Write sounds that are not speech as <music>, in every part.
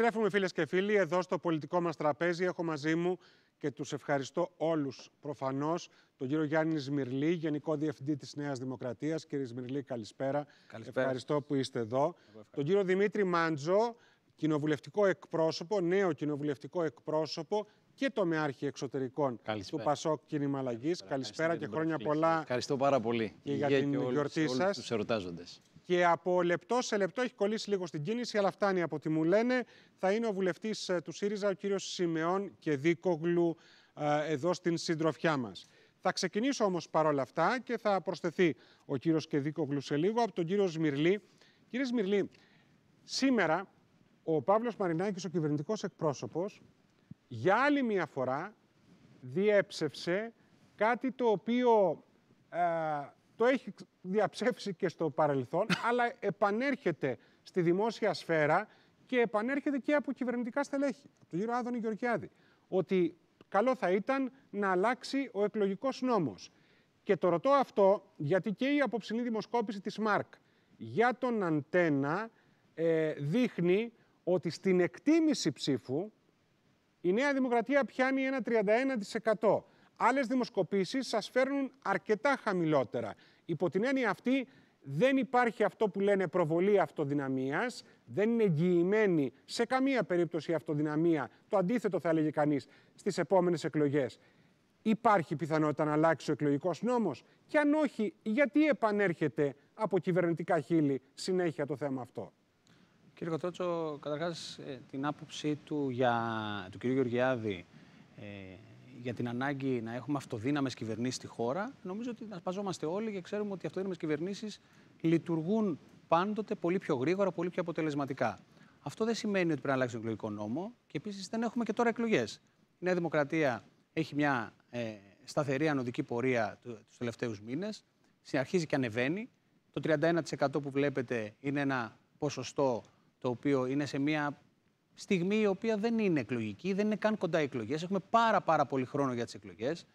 Επιστρέφουμε φίλες και φίλοι εδώ στο πολιτικό μας τραπέζι. Έχω μαζί μου και τους ευχαριστώ όλους προφανώς τον κύριο Γιάννη Σμυρλή, Γενικό Διευθυντή της Νέας Δημοκρατίας. Κύριε Σμυρλή, καλησπέρα. καλησπέρα. Ευχαριστώ που είστε εδώ. Τον κύριο Δημήτρη Μάντζο, κοινοβουλευτικό εκπρόσωπο, νέο κοινοβουλευτικό εκπρόσωπο και το Μεάρχη Εξωτερικών Καλησπέρα. του Πασόκ Κίνημα Αλλαγής. Καλησπέρα και χρόνια πολλά Ευχαριστώ πάρα πολύ. Και για Υγεία την όλους- γιορτή όλους σας. τους ερωτάζοντες. Και από λεπτό σε λεπτό έχει κολλήσει λίγο στην κίνηση, αλλά φτάνει από ό,τι μου λένε. Θα είναι ο βουλευτής του ΣΥΡΙΖΑ, ο κύριος Σιμεών και Δίκογλου, ε, εδώ στην συντροφιά μας. Θα ξεκινήσω όμως παρόλα αυτά και θα προσθεθεί ο κύριος Κεδίκογλου σε λίγο από τον κύριο Σμυρλή. Κύριε Σμυρλή, σήμερα ο Παύλος Μαρινάκης, ο κυβερνητικός εκπρόσωπος, για άλλη μια φορά διέψευσε κάτι το οποίο ε, το έχει διαψεύσει και στο παρελθόν, <laughs> αλλά επανέρχεται στη δημόσια σφαίρα και επανέρχεται και από κυβερνητικά στελέχη, από τον κύριο Άδωνη Γεωργιάδη, ότι καλό θα ήταν να αλλάξει ο εκλογικός νόμος. Και το ρωτώ αυτό γιατί και η απόψινή δημοσκόπηση της ΜΑΡΚ για τον Αντένα ε, δείχνει ότι στην εκτίμηση ψήφου η Νέα Δημοκρατία πιάνει ένα 31%. Άλλες δημοσκοπήσεις σας φέρνουν αρκετά χαμηλότερα. Υπό την έννοια αυτή δεν υπάρχει αυτό που λένε προβολή αυτοδυναμίας, δεν είναι εγγυημένη σε καμία περίπτωση η αυτοδυναμία, το αντίθετο θα έλεγε κανείς, στις επόμενες εκλογές. Υπάρχει πιθανότητα να αλλάξει ο εκλογικός νόμος; Και αν όχι, γιατί επανέρχεται από κυβερνητικά χείλη συνέχεια το θέμα αυτό; Κύριε Κοτρότσο, καταρχάς ε, την άποψή του, για, του κ. Γεωργιάδη ε, για την ανάγκη να έχουμε αυτοδύναμες κυβερνήσεις στη χώρα, νομίζω ότι ασπαζόμαστε όλοι και ξέρουμε ότι οι αυτοδύναμες κυβερνήσεις λειτουργούν πάντοτε πολύ πιο γρήγορα, πολύ πιο αποτελεσματικά. Αυτό δεν σημαίνει ότι πρέπει να αλλάξει τον εκλογικό νόμο και επίσης δεν έχουμε και τώρα εκλογές. Η Νέα Δημοκρατία έχει μια ε, σταθερή ανωδική πορεία του, τους τελευταίους μήνες, αρχίζει και ανεβαίνει. Το 31% που βλέπετε είναι ένα ποσοστό το οποίο είναι σε μια στιγμή η οποία δεν είναι εκλογική, δεν είναι καν κοντά οι εκλογές. Έχουμε πάρα πάρα πολύ χρόνο για τις εκλογές.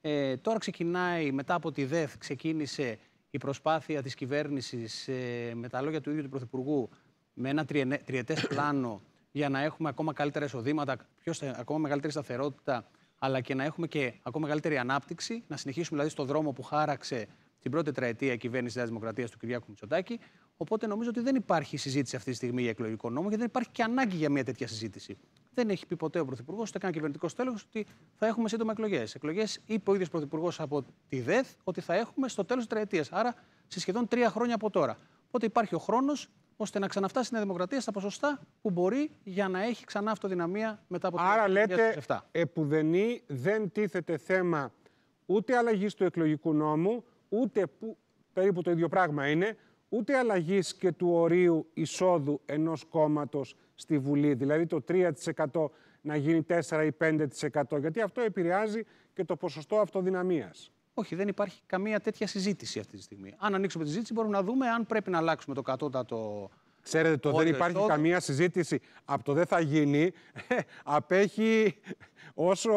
Ε, τώρα ξεκινάει, μετά από τη ΔΕΘ, ξεκίνησε η προσπάθεια της κυβέρνησης ε, με τα λόγια του ίδιου του Πρωθυπουργού με ένα τριενε- τριετές πλάνο για να έχουμε ακόμα καλύτερα εισοδήματα, πιο στε- ακόμα μεγαλύτερη σταθερότητα, αλλά και να έχουμε και ακόμα μεγαλύτερη ανάπτυξη, να συνεχίσουμε δηλαδή στον δρόμο που χάραξε την πρώτη τετραετία η κυβέρνηση της Δημοκρατίας του Κυριάκου Μητσοτάκη. Οπότε νομίζω ότι δεν υπάρχει συζήτηση αυτή τη στιγμή για εκλογικό νόμο, γιατί δεν υπάρχει και ανάγκη για μια τέτοια συζήτηση. Δεν έχει πει ποτέ ο Πρωθυπουργός, ούτε καν κυβερνητικός τέλο, ότι θα έχουμε σύντομα εκλογές. Εκλογές είπε ο ίδιος Πρωθυπουργός από τη ΔΕΘ ότι θα έχουμε στο τέλος της τετραετίας. Άρα σε σχεδόν τρία χρόνια από τώρα. Οπότε υπάρχει ο χρόνος ώστε να ξαναφτάσει η Νέα Δημοκρατία στα ποσοστά που μπορεί για να έχει ξανά αυτοδυναμία μετά από το Άρα λέτε, 2007. επουδενή δεν τίθεται θέμα ούτε αλλαγής του εκλογικού νόμου, ούτε που περίπου το ίδιο πράγμα είναι, ούτε αλλαγής και του ορίου εισόδου ενός κόμματος στη Βουλή, δηλαδή το 3% να γίνει 4 ή 5%, γιατί αυτό επηρεάζει και το ποσοστό αυτοδυναμίας. Όχι, δεν υπάρχει καμία τέτοια συζήτηση αυτή τη στιγμή. Αν ανοίξουμε τη συζήτηση, μπορούμε να δούμε αν πρέπει να αλλάξουμε το κατώτατο. Ξέρετε, το δεν Όριο υπάρχει εισόδου. καμία συζήτηση από το δεν θα γίνει, <laughs> απέχει όσο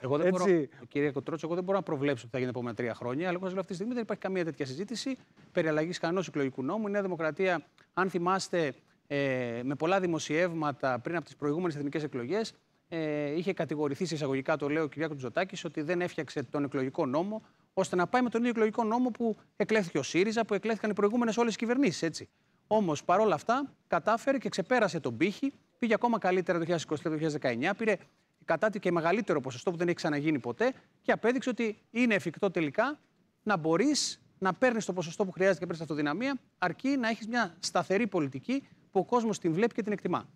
Εγώ δεν έτσι... μπορώ, κύριε Κοτρότσο, εγώ δεν μπορώ να προβλέψω τι θα γίνει τα επόμενα τρία χρόνια, αλλά εγώ σας λέω αυτή τη στιγμή δεν υπάρχει καμία τέτοια συζήτηση περί αλλαγής κανένα εκλογικού νόμου. Η Νέα Δημοκρατία, αν θυμάστε, ε, με πολλά δημοσιεύματα πριν από τις προηγούμενες εθνικές εκλογές, ε, είχε κατηγορηθεί σε εισαγωγικά, το λέω ο κ. Τζοτάκη, ότι δεν έφτιαξε τον εκλογικό νόμο ώστε να πάει με τον ίδιο εκλογικό νόμο που εκλέχθηκε ο ΣΥΡΙΖΑ, που εκλέχθηκαν οι προηγούμενες όλες οι κυβερνήσεις. Έτσι. Όμως παρόλα αυτά κατάφερε και ξεπέρασε τον πύχη, πήγε ακόμα καλύτερα το 2023-2019, πήρε κατά τη και μεγαλύτερο ποσοστό που δεν έχει ξαναγίνει ποτέ και απέδειξε ότι είναι εφικτό τελικά να μπορείς να παίρνεις το ποσοστό που χρειάζεται και παίρνεις αυτοδυναμία, αρκεί να έχεις μια σταθερή πολιτική που ο κόσμος την βλέπει και την εκτιμά.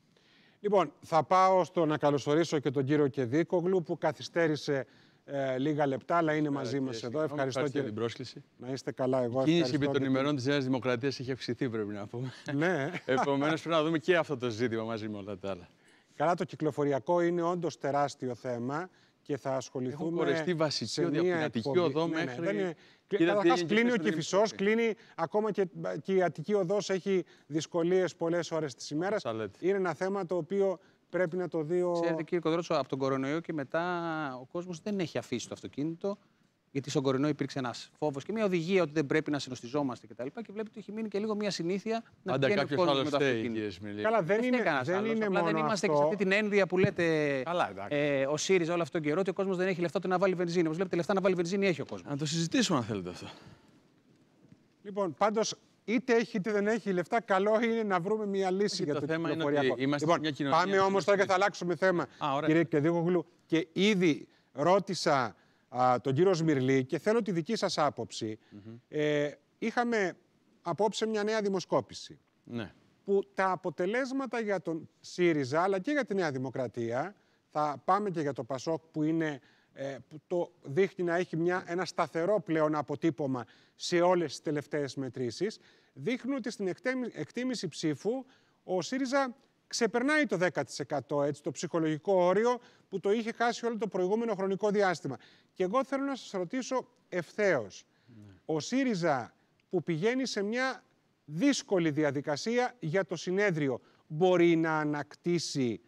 Λοιπόν, θα πάω στο να καλωσορίσω και τον κύριο Κεδίκογλου που καθυστέρησε ε, λίγα λεπτά, αλλά είναι μαζί μας εδώ. Ευχαριστώ για και την πρόσκληση. να είστε καλά. Εγώ Η κίνηση ευχαριστώ επί των και- ημερών της Νέας Δημοκρατίας έχει αυξηθεί, πρέπει να πούμε. Ναι. <laughs> Επομένως, πρέπει να δούμε και αυτό το ζήτημα μαζί με όλα τα άλλα. Καλά, το κυκλοφοριακό είναι όντως τεράστιο θέμα και θα ασχοληθούμε. Έχουν κορεστεί βασική σε οδοί, μία από την Αττική εκπομπή. Οδό Ναι, ναι, μέχρι- δεν είναι- Είδατε τι Καταρχάς, έγινε και κλείνει ο χθες με την Κηφισός, Επιτροπή. κλείνει ακόμα και, και η Αττική Οδός έχει δυσκολίες πολλές ώρες της ημέρας. Σωστά λέτε. Είναι ένα θέμα το οποίο πρέπει να το δει ο... Ξέρετε, κύριε Κοδρότσο, από τον κορονοϊό και μετά ο κόσμος δεν έχει αφήσει το αυτοκίνητο. Γιατί στον κορινό υπήρξε ένας φόβος και μια οδηγία ότι δεν πρέπει να συνοστιζόμαστε κτλ. Και, και βλέπετε ότι έχει μείνει και λίγο μια συνήθεια να Πάντα πηγαίνει ο κάποιος κόσμος άλλος με το φταίει, αυτοκίνητο. κύριε Σμιλή. Καλά, δεν, Δεν είναι, φταίει κανένας δεν άλλος. είναι Απλά μόνο δεν είμαστε αυτό. και σε αυτή την ένδυα που λέτε Καλά, εντάξει. ε, ο ΣΥΡΙΖΑ όλο αυτόν τον καιρό ότι ο κόσμος δεν έχει λεφτά ούτε να βάλει βενζίνη. Όπως βλέπετε, λεφτά να βάλει βενζίνη έχει ο κόσμος. Να το συζητήσουμε αν θέλετε αυτό. Λοιπόν, πάντως, είτε έχει είτε δεν έχει λεφτά, καλό είναι να βρούμε μια λύση Όχι, για το το, θέμα είναι κυκλοφοριακό. ότι είμαστε λοιπόν, μια κοινωνία πάμε που όμω τώρα και θα συνεχίζει. αλλάξουμε θέμα, Α, ωραία. κύριε Κεδίκογλου. Και ήδη ρώτησα α, τον κύριο Σμυρλή και θέλω τη δική σας άποψη. Ε, είχαμε απόψε μια νέα δημοσκόπηση Ναι. που τα αποτελέσματα για τον ΣΥΡΙΖΑ αλλά και για τη Νέα Δημοκρατία, θα πάμε και για το ΠΑΣΟΚ που, είναι, ε, που το δείχνει να έχει μια, ένα σταθερό πλέον αποτύπωμα σε όλες τις τελευταίες μετρήσεις, δείχνουν ότι στην εκτέμι- εκτίμηση ψήφου ο ΣΥΡΙΖΑ ξεπερνάει το 10% έτσι, το ψυχολογικό όριο που το είχε χάσει όλο το προηγούμενο χρονικό διάστημα. Και εγώ θέλω να σας ρωτήσω ευθέως. Ο ΣΥΡΙΖΑ που πηγαίνει σε μια δύσκολη διαδικασία για το συνέδριο μπορεί να ανακτήσει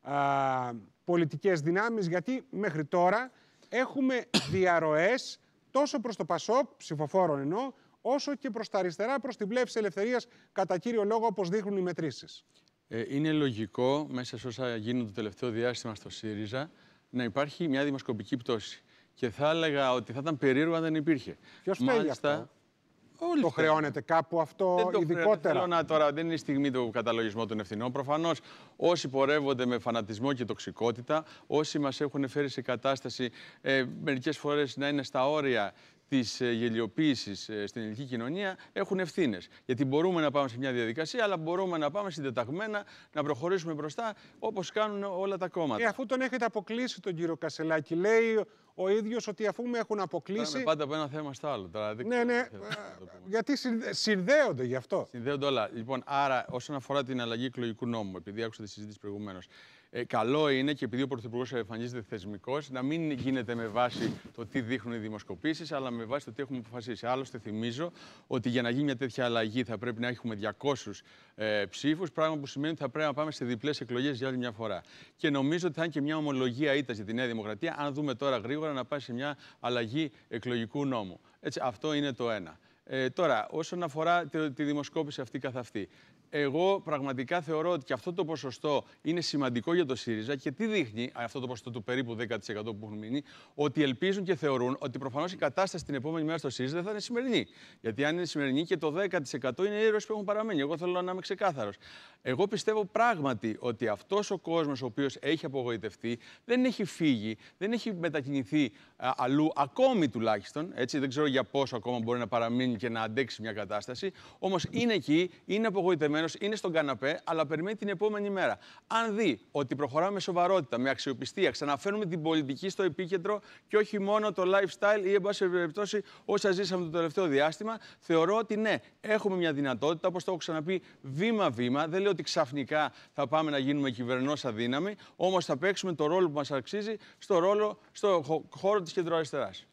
α, πολιτικές δυνάμεις; Γιατί μέχρι τώρα έχουμε διαρροές τόσο προς το ΠΑΣΟΚ, ψηφοφόρων εννοώ, όσο και προς τα αριστερά, προς την πλεύση ελευθερίας, κατά κύριο λόγο όπως δείχνουν οι μετρήσεις. Ε, είναι λογικό μέσα σε όσα γίνουν το τελευταίο διάστημα στο ΣΥΡΙΖΑ να υπάρχει μια δημοσκοπική πτώση. Και θα έλεγα ότι θα ήταν περίεργο αν δεν υπήρχε. Ποιος φταίει γι' αυτό; Όλοι Το φταίνουν. χρεώνεται κάπου αυτό Δεν το χρειάζεται. ειδικότερα; Θέλω να τώρα δεν είναι η στιγμή του καταλογισμού των ευθυνών. Προφανώς όσοι πορεύονται με φανατισμό και τοξικότητα, όσοι μας έχουν φέρει σε κατάσταση ε, μερικές φορές να είναι στα όρια της ε, γελιοποίησης ε, στην ελληνική κοινωνία, έχουν ευθύνες. Γιατί μπορούμε να πάμε σε μια διαδικασία, αλλά μπορούμε να πάμε συντεταγμένα, να προχωρήσουμε μπροστά όπως κάνουν όλα τα κόμματα. Ε, αφού τον έχετε αποκλείσει τον κύριο Κασελάκη, λέει ο ίδιος ότι αφού με έχουν αποκλείσει... Πάμε πάντα από ένα θέμα στο άλλο. Τώρα, δεν Ναι, ξέρω ναι, τι θέλω ε, να το πούμε. γιατί συνδε- συνδέονται γι' αυτό. Συνδέονται όλα. Λοιπόν, άρα, όσον αφορά την αλλαγή εκλογικού νόμου, επειδή άκουσα τη συζήτηση προηγουμένως, ε, καλό είναι και επειδή ο Πρωθυπουργός εμφανίζεται θεσμικός, να μην γίνεται με βάση το τι δείχνουν οι δημοσκοπήσεις, αλλά με βάση το τι έχουμε αποφασίσει. Άλλωστε, θυμίζω ότι για να γίνει μια τέτοια αλλαγή θα πρέπει να έχουμε 200 ε, ψήφους, πράγμα που σημαίνει ότι θα πρέπει να πάμε σε διπλές εκλογές για άλλη μια φορά. Και νομίζω ότι θα είναι και μια ομολογία ήττα για τη Νέα Δημοκρατία, αν δούμε τώρα γρήγορα να πάει σε μια αλλαγή εκλογικού νόμου. Έτσι, αυτό είναι το ένα. Ε, τώρα, όσον αφορά τη, τη δημοσκόπηση αυτή καθ' αυτή, εγώ πραγματικά θεωρώ ότι και αυτό το ποσοστό είναι σημαντικό για το ΣΥΡΙΖΑ και τι δείχνει αυτό το ποσοστό του περίπου 10% που έχουν μείνει, ότι ελπίζουν και θεωρούν ότι προφανώς η κατάσταση την επόμενη μέρα στο ΣΥΡΙΖΑ δεν θα είναι σημερινή. Γιατί αν είναι σημερινή και το 10% είναι ήρωες που έχουν παραμείνει. Εγώ θέλω να είμαι ξεκάθαρος. Εγώ πιστεύω πράγματι ότι αυτός ο κόσμος ο οποίος έχει απογοητευτεί δεν έχει φύγει, δεν έχει μετακινηθεί α, αλλού, ακόμη τουλάχιστον. Έτσι, δεν ξέρω για πόσο ακόμα μπορεί να παραμείνει και να αντέξει μια κατάσταση. Όμως είναι εκεί, είναι απογοητευμένο, είναι στον καναπέ, αλλά περιμένει την επόμενη μέρα. Αν δει ότι προχωράμε με σοβαρότητα, με αξιοπιστία, ξαναφέρουμε την πολιτική στο επίκεντρο και όχι μόνο το lifestyle ή, εν πάση περιπτώσει, όσα ζήσαμε το τελευταίο διάστημα, θεωρώ ότι ναι, έχουμε μια δυνατότητα, όπως το έχω ξαναπεί, βήμα-βήμα. Δεν λέω ότι ξαφνικά θα πάμε να γίνουμε κυβερνός αδύναμοι, όμως θα παίξουμε το ρόλο που μας αξίζει στο, ρόλο, στο χω- χώρο της κεντροαριστεράς.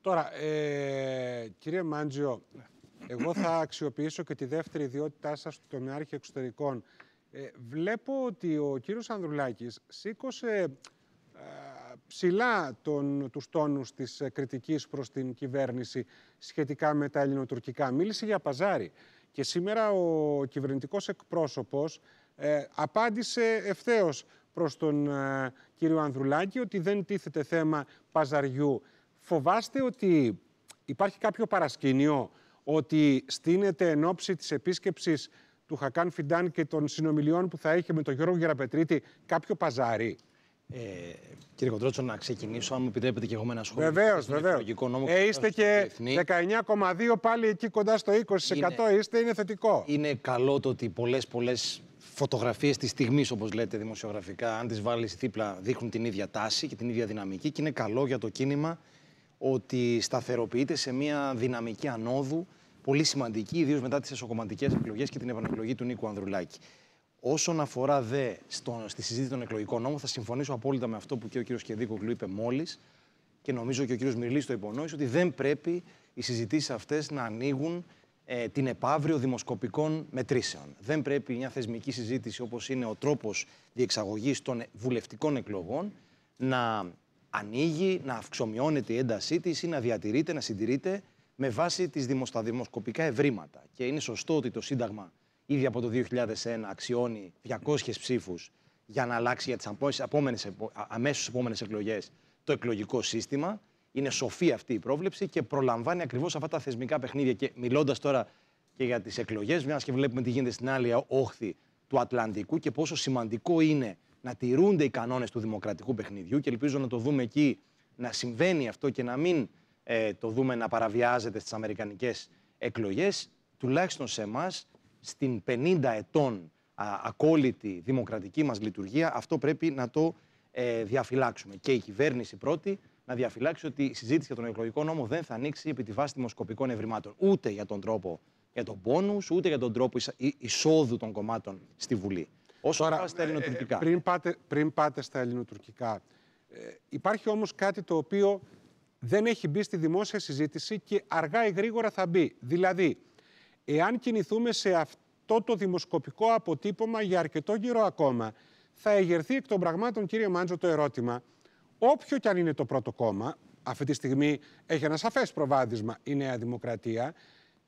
Τώρα, ε, κύριε Μάντζιο, εγώ θα αξιοποιήσω και τη δεύτερη ιδιότητά σας του τομιάρχη εξωτερικών. Ε, βλέπω ότι ο κύριος Ανδρουλάκης σήκωσε ε, ψηλά τον, τους τόνους της ε, κριτικής προς την κυβέρνηση σχετικά με τα ελληνοτουρκικά. Μίλησε για παζάρι. Και σήμερα ο κυβερνητικός εκπρόσωπος ε, απάντησε ευθέως προς τον ε, κύριο Ανδρουλάκη ότι δεν τίθεται θέμα παζαριού. Φοβάστε ότι υπάρχει κάποιο παρασκήνιο ότι στείνεται εν ώψη της επίσκεψης του Χακάν Φιντάν και των συνομιλιών που θα έχει με τον Γιώργο Γεραπετρίτη κάποιο παζάρι. Ε, κύριε Κοντρότσο, να ξεκινήσω, αν μου επιτρέπετε και εγώ με ένα σχόλιο. Βεβαίως, στον βεβαίως. εκλογικό νόμο που Ε, είστε φτιάχνει και στο διεθνή. 19,2 πάλι εκεί κοντά στο 20%. Είστε, είναι θετικό. Είναι καλό το ότι πολλές πολλές φωτογραφίες της στιγμής, όπως λέτε δημοσιογραφικά, αν τις βάλεις δίπλα, δείχνουν την ίδια τάση και την ίδια δυναμική. Και είναι καλό για το κίνημα ότι σταθεροποιείται σε μια δυναμική ανόδου πολύ σημαντική, ιδίως μετά τις εσωκομματικές εκλογές και την επανεκλογή του Νίκου Ανδρουλάκη. Όσον αφορά δε στο, στη συζήτηση των εκλογικών νόμων, θα συμφωνήσω απόλυτα με αυτό που και ο κ. Κεδίκογλου είπε μόλις και νομίζω και ο κ. Μυρλής το υπονόησε ότι δεν πρέπει οι συζητήσεις αυτές να ανοίγουν ε, την επαύριο δημοσκοπικών μετρήσεων. Δεν πρέπει μια θεσμική συζήτηση όπως είναι ο τρόπος διεξαγωγής των βουλευτικών εκλογών να ανοίγει, να αυξομειώνεται η έντασή της ή να διατηρείται, να συντηρείται με βάση τις δημοσ... τα δημοσκοπικά ευρήματα. Και είναι σωστό ότι το Σύνταγμα ήδη από το 2001 αξιώνει 200 ψήφους για να αλλάξει για τις επόμενες, αμέσως επόμενες εκλογές το εκλογικό σύστημα. Είναι σοφή αυτή η πρόβλεψη και προλαμβάνει ακριβώς αυτά τα θεσμικά παιχνίδια. Και μιλώντας τώρα και για τις εκλογές, μιας και βλέπουμε τι γίνεται στην άλλη όχθη του Ατλαντικού και πόσο σημαντικό είναι να τηρούνται οι κανόνες του δημοκρατικού παιχνιδιού και ελπίζω να το δούμε εκεί να συμβαίνει αυτό και να μην ε, το δούμε να παραβιάζεται στις αμερικανικές εκλογές, τουλάχιστον σε εμάς, στην 50 ετών α, ακόλυτη δημοκρατική μας λειτουργία, αυτό πρέπει να το ε, διαφυλάξουμε. Και η κυβέρνηση πρώτη να διαφυλάξει ότι η συζήτηση για τον εκλογικό νόμο δεν θα ανοίξει επί τη βάση δημοσκοπικών ευρημάτων. Ούτε για τον τρόπο για τον πόνους, ούτε για τον τρόπο εισόδου των κομμάτων στη Βουλή. Όσο Τώρα, στα ελληνοτουρκικά. Ε, πριν, πάτε, πριν πάτε στα ελληνοτουρκικά, ε, υπάρχει όμως κάτι το οποίο δεν έχει μπει στη δημόσια συζήτηση και αργά ή γρήγορα θα μπει. Δηλαδή, εάν κινηθούμε σε αυτό το δημοσκοπικό αποτύπωμα για αρκετό καιρό ακόμα, θα εγερθεί εκ των πραγμάτων, κύριε Μάντζο, το ερώτημα, όποιο κι αν είναι το πρώτο κόμμα, αυτή τη στιγμή έχει ένα σαφές προβάδισμα η Νέα Δημοκρατία,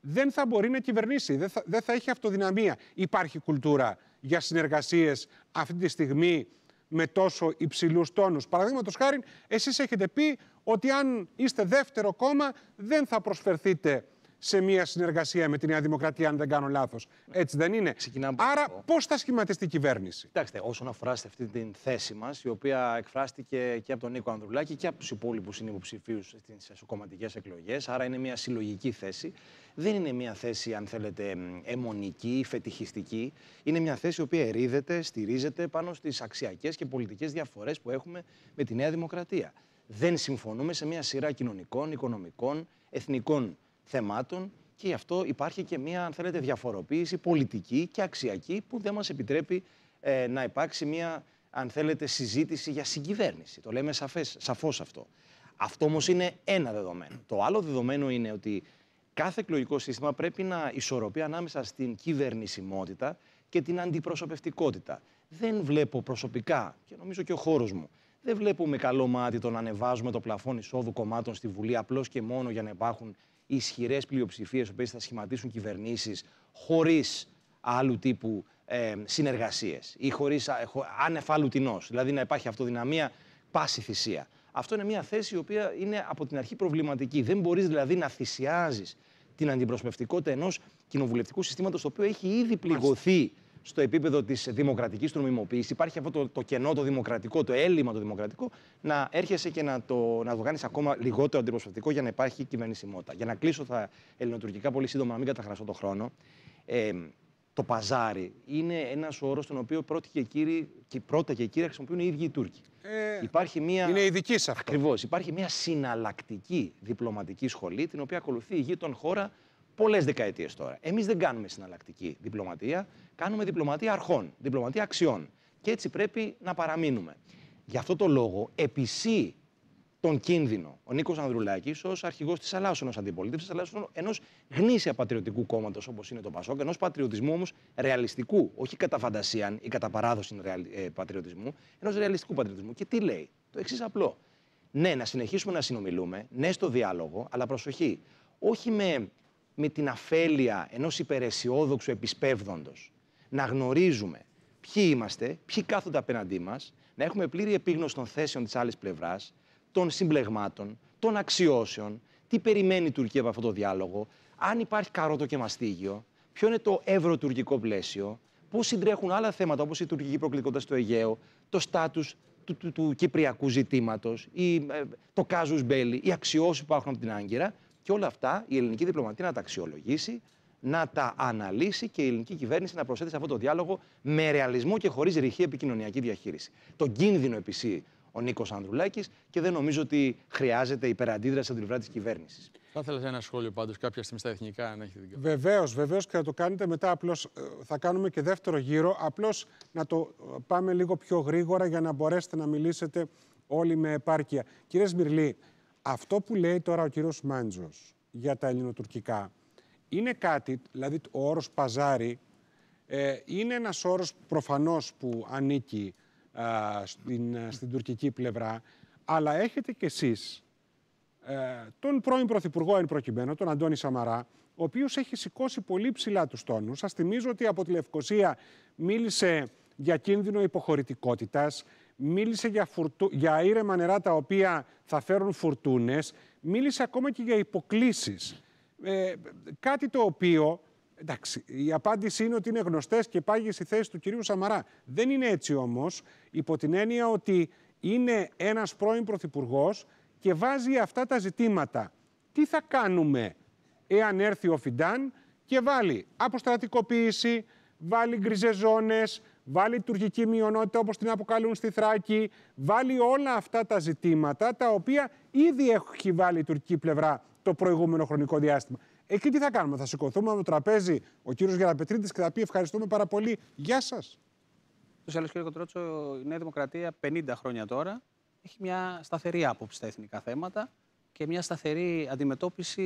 δεν θα μπορεί να κυβερνήσει, δεν θα, δεν θα έχει αυτοδυναμία. Υπάρχει κουλτούρα για συνεργασίες αυτή τη στιγμή με τόσο υψηλούς τόνους. Παραδείγματος χάρη, εσείς έχετε πει ότι αν είστε δεύτερο κόμμα, δεν θα προσφερθείτε σε μια συνεργασία με τη Νέα Δημοκρατία, αν δεν κάνω λάθος. Έτσι δεν είναι; Άρα, πώς θα σχηματιστεί η κυβέρνηση; Κοιτάξτε, όσον αφορά σε αυτή την θέση μας, η οποία εκφράστηκε και από τον Νίκο Ανδρουλάκη και από τους υπόλοιπους συνυποψηφίους στις εσωκομματικές εκλογές, άρα είναι μια συλλογική θέση. Δεν είναι μια θέση, αν θέλετε, αιμονική, φετιχιστική. Είναι μια θέση η οποία ερίδεται, στηρίζεται πάνω στις αξιακές και πολιτικές διαφορές που έχουμε με τη Νέα Δημοκρατία. Δεν συμφωνούμε σε μια σειρά κοινωνικών, οικονομικών, εθνικών θεμάτων και γι' αυτό υπάρχει και μια, αν θέλετε, διαφοροποίηση πολιτική και αξιακή που δεν μας επιτρέπει ε, να υπάρξει μια, αν θέλετε, συζήτηση για συγκυβέρνηση. Το λέμε σαφές, σαφώς αυτό. Αυτό όμως είναι ένα δεδομένο. Το άλλο δεδομένο είναι ότι κάθε εκλογικό σύστημα πρέπει να ισορροπεί ανάμεσα στην κυβερνησιμότητα και την αντιπροσωπευτικότητα. Δεν βλέπω προσωπικά, και νομίζω και ο χώρος μου, δεν βλέπω με καλό μάτι το να ανεβάζουμε το πλαφόν εισόδου κομμάτων στη Βουλή απλώς και μόνο για να υπάρχουν ισχυρές πλειοψηφίες που θα σχηματίσουν κυβερνήσεις χωρίς άλλου τύπου ε, συνεργασίες ή χωρίς άνευ άλλου Δηλαδή να υπάρχει αυτοδυναμία πάση θυσία. Αυτό είναι μια θέση η οποία είναι από την αρχή προβληματική. Δεν μπορείς δηλαδή να θυσιάζεις την αντιπροσωπευτικότητα ενός κοινοβουλευτικού συστήματος το οποίο έχει ήδη πληγωθεί στο επίπεδο της δημοκρατικής νομιμοποίηση, υπάρχει αυτό το, το κενό το δημοκρατικό, το έλλειμμα το δημοκρατικό, να έρχεσαι και να το, να το κάνεις ακόμα λιγότερο αντιπροσωπευτικό για να υπάρχει κυβερνησιμότητα. Για να κλείσω τα ελληνοτουρκικά πολύ σύντομα, να μην καταχραστώ το χρόνο. Ε, το παζάρι είναι ένας όρος τον οποίο πρώτα και, κύριοι, και πρώτα και κύρια χρησιμοποιούν οι ίδιοι οι Τούρκοι. Ε, υπάρχει μια... Είναι ειδική σε αυτό. Ακριβώς. Υπάρχει μια συναλλακτική διπλωματική σχολή, την οποία ακολουθεί η γείτον χώρα πολλές δεκαετίες τώρα. Εμείς δεν κάνουμε συναλλακτική διπλωματία, κάνουμε διπλωματία αρχών, διπλωματία αξιών. Και έτσι πρέπει να παραμείνουμε. Γι' αυτό το λόγο επισύ τον κίνδυνο ο Νίκος Ανδρουλάκης ως αρχηγός της Ελλάδα, ενός αντιπολίτευσης, αλλά ενός γνήσια πατριωτικού κόμματος όπως είναι το Πασόκ, ενός πατριωτισμού όμως ρεαλιστικού, όχι κατά φαντασία ή κατά παράδοση ε, πατριωτισμού, ενός ρεαλιστικού πατριωτισμού. Και τι λέει, το εξής απλό. Ναι, να συνεχίσουμε να συνομιλούμε, ναι στο διάλογο, αλλά προσοχή. Όχι με με την αφέλεια ενός υπεραισιόδοξου επισπεύδοντος. Να γνωρίζουμε ποιοι είμαστε, ποιοι κάθονται απέναντί μας, να έχουμε πλήρη επίγνωση των θέσεων της άλλης πλευράς, των συμπλεγμάτων, των αξιώσεων, τι περιμένει η Τουρκία από αυτό το διάλογο, αν υπάρχει καρότο και μαστίγιο, ποιο είναι το ευρωτουρκικό πλαίσιο, πώς συντρέχουν άλλα θέματα όπως η τουρκική προκλητικότητα στο Αιγαίο, το στάτους του, του, του, κυπριακού ζητήματος, ή, ε, το κάζους μπέλι, οι αξιώσεις που υπάρχουν από την Άγκυρα, και όλα αυτά η ελληνική διπλωματία να τα αξιολογήσει, να τα αναλύσει και η ελληνική κυβέρνηση να προσθέτει σε αυτό το διάλογο με ρεαλισμό και χωρίς ρηχή επικοινωνιακή διαχείριση. Τον κίνδυνο επισύει ο Νίκος Ανδρουλάκης και δεν νομίζω ότι χρειάζεται υπεραντίδραση από την πλευρά της κυβέρνησης. Θα ήθελα ένα σχόλιο πάντως κάποια στιγμή στα εθνικά, αν έχετε δικαίωμα. Βεβαίως, βεβαίως και θα το κάνετε μετά. Απλώς ε, θα κάνουμε και δεύτερο γύρο. Απλώς να το ε, πάμε λίγο πιο γρήγορα για να μπορέσετε να μιλήσετε όλοι με επάρκεια. Κύριε Σμυρλή, αυτό που λέει τώρα ο κύριος Μάντζος για τα ελληνοτουρκικά είναι κάτι, δηλαδή ο όρος παζάρι ε, είναι ένας όρος προφανώς που ανήκει στην, στην τουρκική πλευρά, Αλλά έχετε κι εσείς ε, τον πρώην Πρωθυπουργό εν προκειμένου, τον Αντώνη Σαμαρά, ο οποίος έχει σηκώσει πολύ ψηλά τους τόνους. Σας θυμίζω ότι από τη Λευκοσία μίλησε για κίνδυνο υποχωρητικότητας, μίλησε για, φουρτου... για ήρεμα νερά τα οποία θα φέρουν φουρτούνες, μίλησε ακόμα και για υποκλήσεις. Ε, κάτι το οποίο, εντάξει, η απάντηση είναι ότι είναι γνωστές και πάγει στη θέση του κυρίου Σαμαρά. Δεν είναι έτσι όμως, υπό την έννοια ότι είναι ένας πρώην πρωθυπουργός και βάζει αυτά τα ζητήματα. Τι θα κάνουμε εάν έρθει ο Φιντάν και βάλει αποστρατικοποίηση, βάλει γκριζέ ζώνες, βάλει τουρκική μειονότητα όπως την αποκαλούν στη Θράκη, βάλει όλα αυτά τα ζητήματα τα οποία ήδη έχει βάλει η τουρκική πλευρά το προηγούμενο χρονικό διάστημα. Εκεί τι θα κάνουμε, θα σηκωθούμε από το τραπέζι ο κύριος Γεραπετρίτης και θα πει ευχαριστούμε πάρα πολύ. Γεια σας. Τους άλλους κύριε Κοτρότσο, η Νέα Δημοκρατία 50 χρόνια τώρα έχει μια σταθερή άποψη στα εθνικά θέματα και μια σταθερή αντιμετώπιση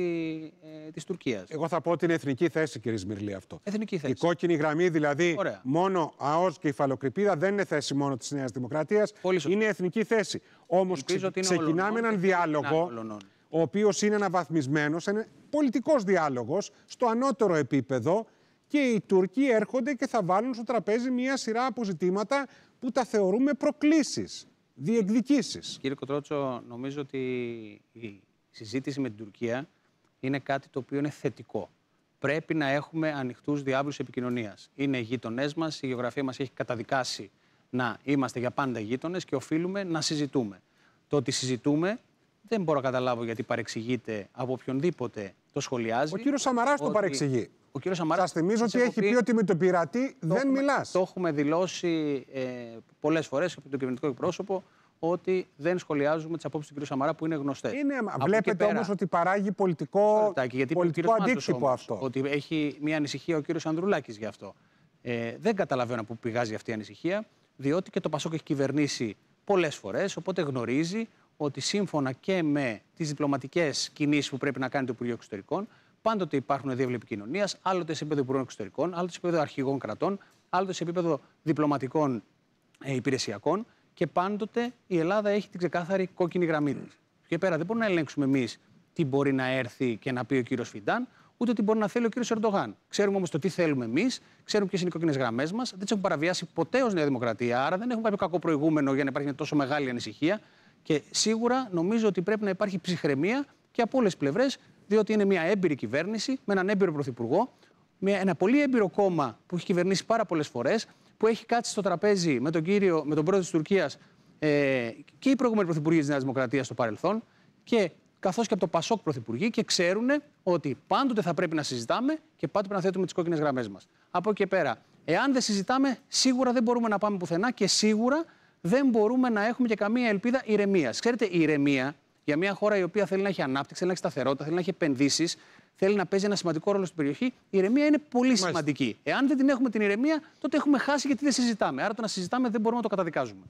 ε, της Τουρκίας. Εγώ θα πω ότι είναι εθνική θέση, κύριε Σμυρλή, αυτό. Εθνική θέση. Η κόκκινη γραμμή, δηλαδή Ωραία. μόνο ΑΟΣ και υφαλοκρηπίδα, δεν είναι θέση μόνο της Νέας Δημοκρατίας. Πολύ σωστά. Είναι εθνική θέση. Όμως Ελπίζω ότι είναι ξεκινάμε ολονών έναν και διάλογο, ολονών. ο οποίος είναι αναβαθμισμένος, είναι πολιτικός διάλογος, στο ανώτερο επίπεδο. Και οι Τούρκοι έρχονται και θα βάλουν στο τραπέζι μία σειρά αποζητήματα που τα θεωρούμε προκλήσεις, διεκδικήσεις. Κύριε Κοτρότσο, νομίζω ότι η συζήτηση με την Τουρκία είναι κάτι το οποίο είναι θετικό. Πρέπει να έχουμε ανοιχτούς διάβλους επικοινωνίας. Είναι γείτονές μας, η γεωγραφία μας έχει καταδικάσει να είμαστε για πάντα γείτονες και οφείλουμε να συζητούμε. Το ότι συζητούμε δεν μπορώ να καταλάβω γιατί παρεξηγείται από οποιονδήποτε το σχολιάζει. Ο κύριος Σαμαράς το ότι- παρεξηγεί. Ο κύριος Σαμαράς Σας θυμίζω σας ότι έχω έχει πει ότι με τον πειρατή το δεν έχουμε- μιλάς. Το έχουμε δηλώσει ε, πολλές φορές από τον κυβερνητικό εκπρόσωπο ότι δεν σχολιάζουμε τις απόψεις του κ. Σαμαρά που είναι γνωστές. Είναι, βλέπετε όμως ότι παράγει πολιτικό, γιατί πολιτικό είπε ο κύριος αντίκτυπο Μάντος αυτό. όμως, Ότι έχει μια ανησυχία ο κύριος Ανδρουλάκης γι' αυτό. Ε, δεν καταλαβαίνω από πού πηγάζει αυτή η ανησυχία, διότι και το Πασόκ έχει κυβερνήσει πολλές φορές, οπότε γνωρίζει ότι σύμφωνα και με τις διπλωματικές κινήσεις που πρέπει να κάνει το Υπουργείο Εξωτερικών, πάντοτε υπάρχουν διεύλοι επικοινωνία, άλλοτε σε επίπεδο Υπουργών Εξωτερικών, άλλοτε σε επίπεδο αρχηγών κρατών, άλλοτε σε επίπεδο διπλωματικών ε, υπηρεσιακών και πάντοτε η Ελλάδα έχει την ξεκάθαρη κόκκινη γραμμή της. Και πέρα δεν μπορούμε να ελέγξουμε εμείς τι μπορεί να έρθει και να πει ο κύριος Φιντάν, ούτε τι μπορεί να θέλει ο κύριος Ερντογάν. Ξέρουμε όμως το τι θέλουμε εμείς, ξέρουμε ποιες είναι οι κόκκινες γραμμές μας, δεν τις έχουμε παραβιάσει ποτέ ως Νέα Δημοκρατία, άρα δεν έχουμε κάποιο κακό προηγούμενο για να υπάρχει μια τόσο μεγάλη ανησυχία. Και σίγουρα νομίζω ότι πρέπει να υπάρχει ψυχραιμία και από όλες τις πλευρές, διότι είναι μια έμπειρη κυβέρνηση με έναν έμπειρο πρωθυπουργό, με ένα πολύ έμπειρο κόμμα που έχει κυβερνήσει πάρα πολλές φορές, που έχει κάτσει στο τραπέζι με τον, κύριο, με τον πρόεδρο της Τουρκίας ε, και οι προηγούμενοι πρωθυπουργοί της Νέας Δημοκρατίας στο παρελθόν και καθώς και από το Πασόκ πρωθυπουργοί και ξέρουν ότι πάντοτε θα πρέπει να συζητάμε και πάντοτε πρέπει να θέτουμε τις κόκκινες γραμμές μας. Από εκεί και πέρα, εάν δεν συζητάμε, σίγουρα δεν μπορούμε να πάμε πουθενά και σίγουρα δεν μπορούμε να έχουμε και καμία ελπίδα ηρεμίας. Ξέρετε, η ηρεμία για μια χώρα η οποία θέλει να έχει ανάπτυξη, θέλει να έχει σταθερότητα, θέλει να έχει επενδύσεις, θέλει να παίζει ένα σημαντικό ρόλο στην περιοχή, η ηρεμία είναι πολύ σημαντική. Εάν δεν την έχουμε την ηρεμία, τότε έχουμε χάσει γιατί δεν συζητάμε. Άρα το να συζητάμε δεν μπορούμε να το καταδικάζουμε.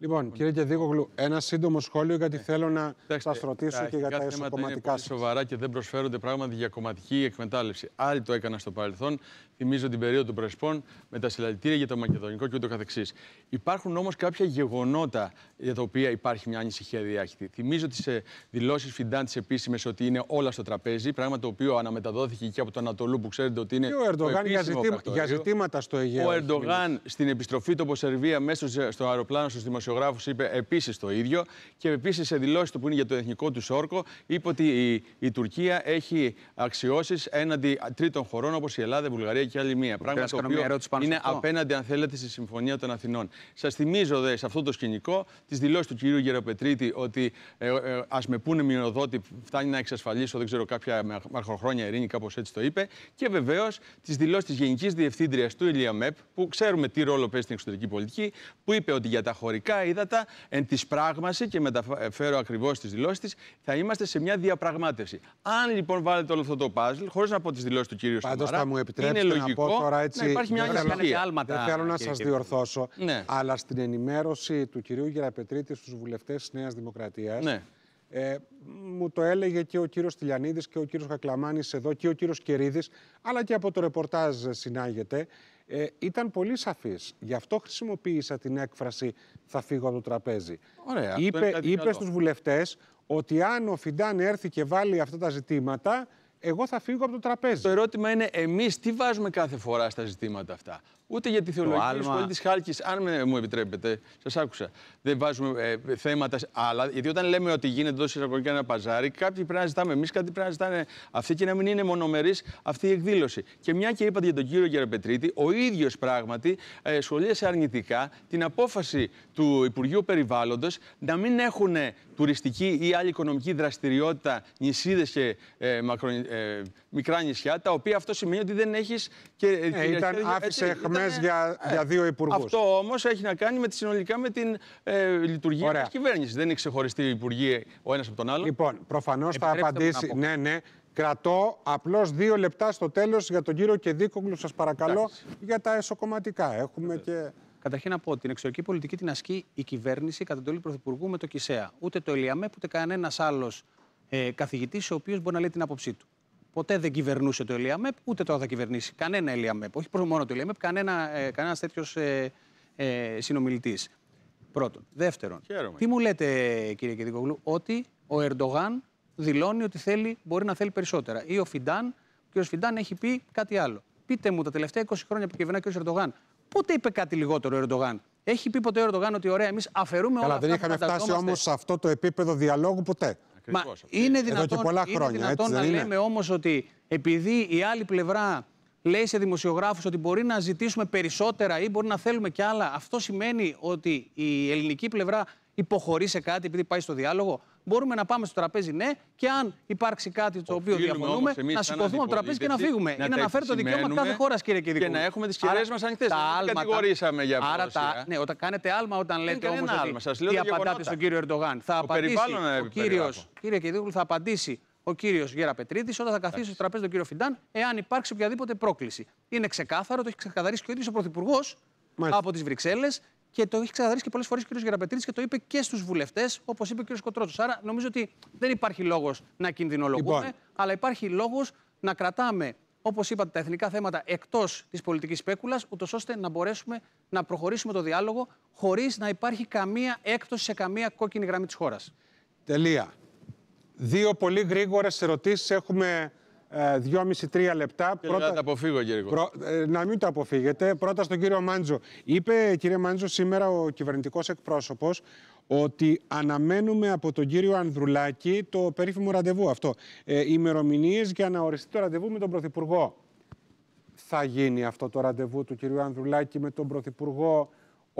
Λοιπόν, κύριε Κεδίκογλου, ένα σύντομο σχόλιο γιατί θέλω να Κοιτάξτε, σας ρωτήσω και για αρχικά τα θέματα είναι εσωκομματικά πολύ σας. σοβαρά και δεν προσφέρονται πράγματι για κομματική εκμετάλλευση. Άλλοι το έκαναν στο παρελθόν. Θυμίζω την περίοδο του Πρεσπών με τα συλλαλητήρια για το μακεδονικό και ούτω καθεξής. Υπάρχουν όμως κάποια γεγονότα για τα οποία υπάρχει μια ανησυχία διάχυτη. Θυμίζω τις ε, δηλώσεις Φιντάν τι επίσημε ότι είναι όλα στο τραπέζι, πράγμα το οποίο αναμεταδόθηκε και από το Ανατολού που ξέρετε ότι είναι. Και ο Ερντογάν το για, επίσημο ζητήμα- για πρακτορείο. ζητήματα στο Αιγαίο. Ο έχει Ερντογάν στην επιστροφή του από Σερβία μέσα στο- στο αεροπλάνο στους δημοσιογράφου είπε επίσης το ίδιο. Και επίσης σε δηλώσεις του που είναι για το εθνικό του όρκο, είπε ότι η, η Τουρκία έχει αξιώσεις έναντι τρίτων χωρών όπως η Ελλάδα, η Βουλγαρία και άλλη μία. Πράγμα να το κάνω μια οποίο ερώτηση πάνω σε είναι αυτό. απέναντι, αν θέλετε, στη Συμφωνία των Αθηνών. Σας θυμίζω δε, σε αυτό το σκηνικό τις δηλώσεις του κυρίου Γεροπετρίτη ότι ε, ε, ας με πούνε μειονοδότη, φτάνει να εξασφαλίσω, δεν ξέρω, κάποια με- μακροχρόνια ειρήνη, κάπως έτσι το είπε. Και βεβαίως τις δηλώσεις της Γενικής Διευθύντριας του Ηλιαμέπ, που ξέρουμε τι ρόλο παίζει στην εξωτερική πολιτική, που είπε ότι για τα χωρικά ύδατα, εν της πράγμαση, και μεταφέρω ακριβώς τις δηλώσεις της, θα είμαστε σε μια διαπραγμάτευση. Αν λοιπόν βάλετε όλο αυτό το παζλ, χωρίς να πω τις δηλώσεις του κύριου Πάντως Σαμαρά, θα μου επιτρέψετε είναι να λογικό πω τώρα έτσι, να υπάρχει μια δεν θέλω- ανησυχία. άλματα, Δεν θέλω να κύριε σας Κύπρο. διορθώσω, Ναι. αλλά στην ενημέρωση του κυρίου Γεραπετρίτη στους βουλευτές της Νέας Δημοκρατίας Ναι. ε, μου το έλεγε και ο κύριος Τηλιανίδης και ο κύριος Κακλαμάνης εδώ και ο κύριος Κερίδης, αλλά και από το ρεπορτάζ συνάγεται. Ε, ήταν πολύ σαφής. Γι' αυτό χρησιμοποίησα την έκφραση «θα φύγω από το τραπέζι». Ωραία, αυτό είναι είπε κάτι είπε καλό. στους βουλευτές ότι αν ο Φιντάν έρθει και βάλει αυτά τα ζητήματα, εγώ θα φύγω από το τραπέζι. Το ερώτημα είναι εμείς τι βάζουμε κάθε φορά στα ζητήματα αυτά; Ούτε για τη θεολογική άλμα- σχολή της Χάλκης, αν με- μου επιτρέπετε, σας άκουσα. Δεν βάζουμε ε, θέματα άλλα. Γιατί όταν λέμε ότι γίνεται εδώ σε εισαγωγικά ένα παζάρι, κάποιοι πρέπει να ζητάμε εμείς, κάτι πρέπει να ζητάνε αυτοί και να μην είναι μονομερής αυτή η εκδήλωση. Και μια και είπατε για τον κύριο Γεραπετρίτη, ο ίδιος πράγματι ε, σχολίασε αρνητικά την απόφαση του Υπουργείου Περιβάλλοντος να μην έχουν τουριστική ή άλλη οικονομική δραστηριότητα νησίδες και ε, μακρο, ε, μικρά νησιά, τα οποία αυτό σημαίνει ότι δεν έχεις και. ε, Ε, κυριαρχία, ήταν, έτσι, άφησε ήταν, εχμές ε, για, για δύο υπουργούς. Αυτό όμως έχει να κάνει με τη, συνολικά με την ε, λειτουργία Ωραία. τη κυβέρνησης. Δεν είναι ξεχωριστή η υπουργοί ο ένας από τον άλλο. Λοιπόν, προφανώς θα Επιτρέψτε μου να απαντήσει. πω. Ναι, ναι. Κρατώ απλώς δύο λεπτά στο τέλος για τον κύριο Κεδίκογλου, σας παρακαλώ, Εντάξει. για τα εσωκομματικά. Έχουμε και... Καταρχήν να πω ότι την εξωτερική πολιτική την ασκεί η κυβέρνηση κατά εντολή Πρωθυπουργού με το ΚΙΣΕΑ. Ούτε το ΕΛΙΑΜΕΠ ούτε κανένας άλλος ε, καθηγητής ο οποίος μπορεί να λέει την άποψή του. Ποτέ δεν κυβερνούσε το ΕΛΙΑΜΕΠ, ούτε τώρα θα κυβερνήσει κανένα ΕΛΙΑΜΕΠ. Όχι μόνο το ΕΛΙΑΜΕΠ, κανένα ε, κανένας τέτοιος ε, ε, συνομιλητής. Πρώτον. Δεύτερον, Χαίρομαι. τι μου λέτε, κύριε Κεδικογλου, ότι ο Ερντογάν δηλώνει ότι θέλει, μπορεί να θέλει περισσότερα. Ή ο Φιντάν, ο κ. Φιντάν έχει πει κάτι άλλο. Πείτε μου τα τελευταία 20 χρόνια που κυβερνάει ο κ. Ερντογάν, πότε είπε κάτι λιγότερο ο Ερντογάν; Έχει πει ποτέ ο Ερντογάν ότι ωραία, εμείς αφαιρούμε όλα Καλά, αυτά δεν που είχαμε φτάσει φανταζόμαστε. όμως σε αυτό το επίπεδο διαλόγου ποτέ. Μα Ακριβώς αυτό. είναι Εδώ και δυνατόν, πολλά είναι χρόνια, δυνατόν έτσι να δεν είναι; λέμε όμως ότι επειδή η άλλη πλευρά λέει σε δημοσιογράφους ότι μπορεί να ζητήσουμε περισσότερα ή μπορεί να θέλουμε κι άλλα, αυτό σημαίνει ότι η ελληνική πλευρά υποχωρεί σε κάτι επειδή πάει στο διάλογο; Μπορούμε να πάμε στο τραπέζι, ναι, και αν υπάρξει κάτι το οποίο Οφείλουμε διαφωνούμε, όμως εμείς να σαν σηκωθούμε από το τραπέζι και να αντιπολίτευση φύγουμε. να Είναι τα αναφέρει το δικαίωμα κάθε επισημαίνουμε χώρας, κύριε Κεδικού. και να έχουμε τις κυρίες μας ανοιχτές. Δεν κατηγορήσαμε για Άρα τα, προδοσία. ναι, όταν κάνετε άλμα όταν λέτε κανένα όμως άλμα. ότι Σας λέω τι τα απαντάτε γεγονότα. στον κύριο Ερντογάν. Θα Το απαντήσει περιβάλλον να ο περιγράφω. κύριος Κύριε Κεδίκουλου, θα απαντήσει ο κύριος Γέρα Πετρίτης όταν θα καθίσει στο τραπέζι τον κύριο Φιντάν, εάν υπάρξει οποιαδήποτε πρόκληση. Είναι ξεκάθαρο, το έχει ξεκαθαρίσει και ο ίδιος ο Πρωθυπουργός Μάλιστα. από τις Βρυξέλλες και το έχει ξεκαθαρίσει και πολλές φορές ο κύριος Γεραπετρίτη και το είπε και στους βουλευτές, όπως είπε ο κύριος Κοτρότσο. Άρα νομίζω ότι δεν υπάρχει λόγος να κινδυνολογούμε, Λοιπόν. αλλά υπάρχει λόγος να κρατάμε, όπως είπατε, τα εθνικά θέματα εκτός της πολιτικής σπέκουλας, ούτως ώστε να μπορέσουμε να προχωρήσουμε το διάλογο χωρίς να υπάρχει καμία έκπτωση σε καμία κόκκινη γραμμή της χώρας. Τελεία. Δύο πολύ γρήγορες ερωτήσεις. Έχουμε ε, δυόμιση-τρία λεπτά. Και να τα αποφύγω, κύριε Κώστα. Πρω- ε, να μην το αποφύγετε. Πρώτα στον κύριο Μάντζο. Είπε, κύριε Μάντζο, σήμερα ο κυβερνητικός εκπρόσωπος ότι αναμένουμε από τον κύριο Ανδρουλάκη το περίφημο ραντεβού αυτό. Ε, ημερομηνίες για να οριστεί το ραντεβού με τον Πρωθυπουργό. Θα γίνει αυτό το ραντεβού του κυρίου Ανδρουλάκη με τον Πρωθυπουργό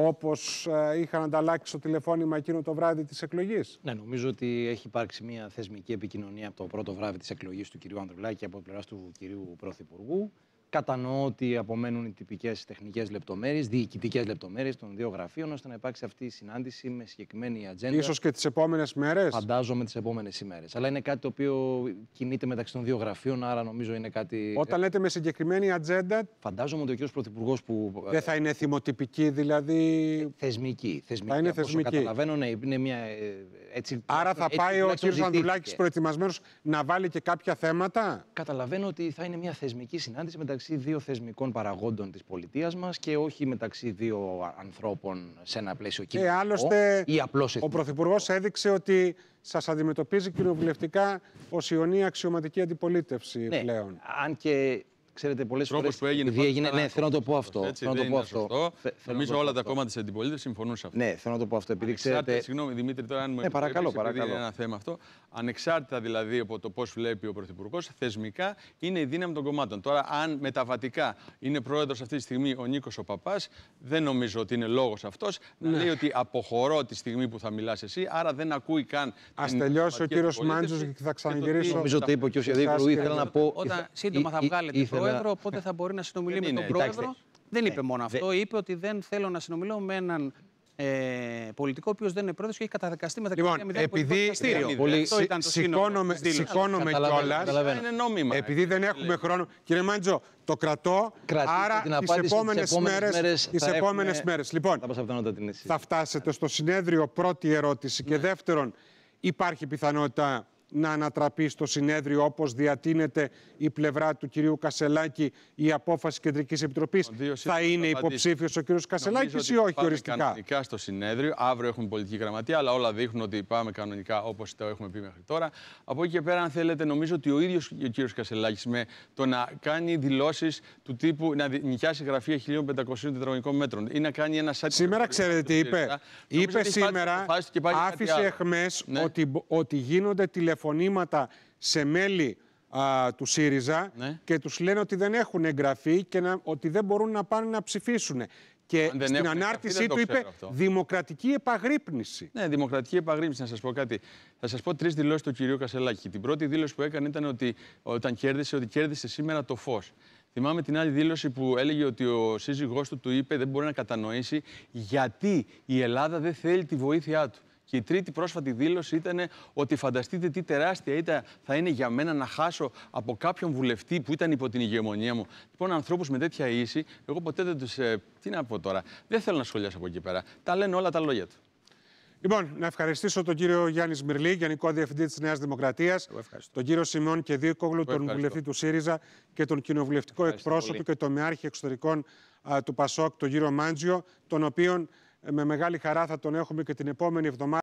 όπως ε, είχαν ανταλλάξει στο τηλεφώνημα εκείνο το βράδυ της εκλογής. Ναι, νομίζω ότι έχει υπάρξει μια θεσμική επικοινωνία από το πρώτο βράδυ της εκλογής του κυρίου Ανδρουλάκη από πλευράς του κυρίου Πρωθυπουργού. Κατανοώ ότι απομένουν οι τυπικές τεχνικές λεπτομέρειες, διοικητικές λεπτομέρειες των δύο γραφείων, ώστε να υπάρξει αυτή η συνάντηση με συγκεκριμένη ατζέντα. Ίσως και τις επόμενες μέρες. Φαντάζομαι τις επόμενες ημέρες. Αλλά είναι κάτι το οποίο κινείται μεταξύ των δύο γραφείων, άρα νομίζω είναι κάτι. Όταν λέτε με συγκεκριμένη ατζέντα, Φαντάζομαι ότι ο κ. Πρωθυπουργός που. δεν θα είναι θυμοτυπική δηλαδή. Θεσμική. θεσμική Θα είναι από όσο θεσμική. καταλαβαίνω, ναι, είναι μια. ε, Έτσι, Άρα θα έτσι πάει ο τουλάχιστον κύριος Ανδρουλάκης ζητήθηκε. προετοιμασμένος να βάλει και κάποια θέματα; Καταλαβαίνω ότι θα είναι μια θεσμική συνάντηση μεταξύ δύο θεσμικών παραγόντων της πολιτείας μας και όχι μεταξύ δύο α- ανθρώπων σε ένα πλαίσιο Και κοινωνικό άλλωστε ή απλώς ο εθνικό. Πρωθυπουργός έδειξε ότι σας αντιμετωπίζει κοινοβουλευτικά ως ιονή αξιωματική αντιπολίτευση Ναι, πλέον. αν και ξέρετε πολλές Τρόπος φορές... που έγινε. επειδή πάντως έγινε ήταν ναι, θέλω να το πω άκουστος, αυτό. έτσι, Θέλω να δεν το πω είναι αυτό. σωστό. Θε- θέλω να Νομίζω το πω όλα τα αυτό. κόμματα της αντιπολίτευσης συμφωνούν σε αυτό. Ναι, θέλω να το πω αυτό. Επειδή Ανεξάρτητα, ξέρετε... συγγνώμη Δημήτρη, τώρα αν μου Ναι, παρακαλώ, επιτρέπεις, επειδή παρακαλώ. Είναι ένα θέμα αυτό. Ανεξάρτητα δηλαδή από το πώς βλέπει ο Πρωθυπουργός, θεσμικά είναι η δύναμη των κομμάτων. Τώρα, αν μεταβατικά είναι πρόεδρος αυτή τη στιγμή ο Νίκος ο Παπάς, δεν νομίζω ότι είναι λόγος αυτός να Ναι. λέει ότι αποχωρώ τη στιγμή που θα μιλάς εσύ, άρα δεν ακούει καν. Ας την τελειώσει ο κομματική κύριος αντιπολίτευση Μάντζος και θα το ξαναγυρίσω. τι- Νομίζω το είπε ο κ. Εσάς, Διαδίκουλου. κύριε Ήθελα να Δήμαρχε. πω... Όταν ήθε- σύντομα θα ή- βγάλετε ήθελα- πρόεδρο, οπότε θα μπορεί να συνομιλεί Δεν με τον είναι. πρόεδρο. Κοιτάξτε, Δεν είπε ναι, μόνο δε- αυτό. Είπε ότι δεν θέλω να συνομιλώ με έναν ε, πολιτικό ο οποίος δεν είναι πρόεδρος και έχει καταδικαστεί με τα Λοιπόν, κριτήρια μηδέν επειδή- πολιτικό δικαστήριο. Πολύ- Αυτό ήταν το σύνολο Σηκώνομαι, της δήλωσης. σηκώνομαι Καταλαβαίνω, κιόλας. καταλαβαίνω. Είναι νόμιμα. Επειδή δεν έχουμε χρόνο. Κύριε Μάντζο, το κρατώ. Κρατήστε άρα την τις απάντηση επόμενες τις επόμενες μέρες, μέρες τις θα επόμενες έχουμε- μέρες. Λοιπόν, Θα πάσα πιθανότητα την εσύ. θα φτάσετε στο συνέδριο πρώτη ερώτηση Ναι. και δεύτερον υπάρχει πιθανότητα να ανατραπεί στο συνέδριο όπως διατείνεται η πλευρά του κυρίου Κασελάκη η απόφαση Κεντρικής Επιτροπής. δύο Θα σύντομες είναι απαντήσεις. υποψήφιος ο κύριος Κασελάκης Νομίζω ή ότι όχι πάμε οριστικά; Κανονικά στο συνέδριο. Αύριο έχουμε πολιτική γραμματεία, αλλά όλα δείχνουν ότι πάμε κανονικά όπως το έχουμε πει μέχρι τώρα. Από εκεί και πέρα, αν θέλετε, νομίζω ότι ο ίδιος ο κύριος Κασελάκης με το να κάνει δηλώσεις του τύπου να δι- νοικιάσει γραφεία 1.500 τετραγωνικών μέτρων ή να κάνει ένα site. Σήμερα ξέρετε τι είπε; Νομίζω Είπε ότι σήμερα, αποφάσισε και πάει για κάτι άφησε άλλο. εχμές Ναι. ότι, μπο- ότι γίνονται τηλεφωνήματα σε μέλη α, του ΣΥΡΙΖΑ Ναι. και τους λένε ότι δεν έχουν εγγραφεί και να, ότι δεν μπορούν να πάνε να ψηφίσουν. Και Αν δεν στην έχουν εγγραφεί, ανάρτησή δεν το του είπε ξέρω αυτό. δημοκρατική επαγρύπνηση. Ναι, δημοκρατική επαγρύπνηση. Να σας πω κάτι. Θα σας πω τρεις δηλώσεις του κυρίου Κασελάκη. Την πρώτη δήλωση που έκανε ήταν ότι όταν κέρδισε, ότι κέρδισε σήμερα το φως. Θυμάμαι την άλλη δήλωση που έλεγε ότι ο σύζυγός του του είπε δεν μπορεί να κατανοήσει γιατί η Ελλάδα δεν θέλει τη βοήθειά του. Και η τρίτη πρόσφατη δήλωση ήταν ότι φανταστείτε τι τεράστια ήττα θα είναι για μένα να χάσω από κάποιον βουλευτή που ήταν υπό την ηγεμονία μου. Λοιπόν, ανθρώπους με τέτοια ίση, εγώ ποτέ δεν τους. τι να πω τώρα. Δεν θέλω να σχολιάσω από εκεί πέρα. Τα λένε όλα τα λόγια του. Λοιπόν, να ευχαριστήσω τον κύριο Γιάννης Σμυρλή, Γενικό Διευθυντή της Νέας Δημοκρατίας, τον κύριο Σιμών και Δίκογλου, τον ευχαριστώ. βουλευτή του ΣΥΡΙΖΑ και τον κοινοβουλευτικό Ευχαριστώ εκπρόσωπο πολύ. και τον μεάρχη εξωτερικών α, του ΠΑΣΟΚ, τον κύριο Μάντζιο, τον οποίον ε, με μεγάλη χαρά θα τον έχουμε και την επόμενη εβδομάδα.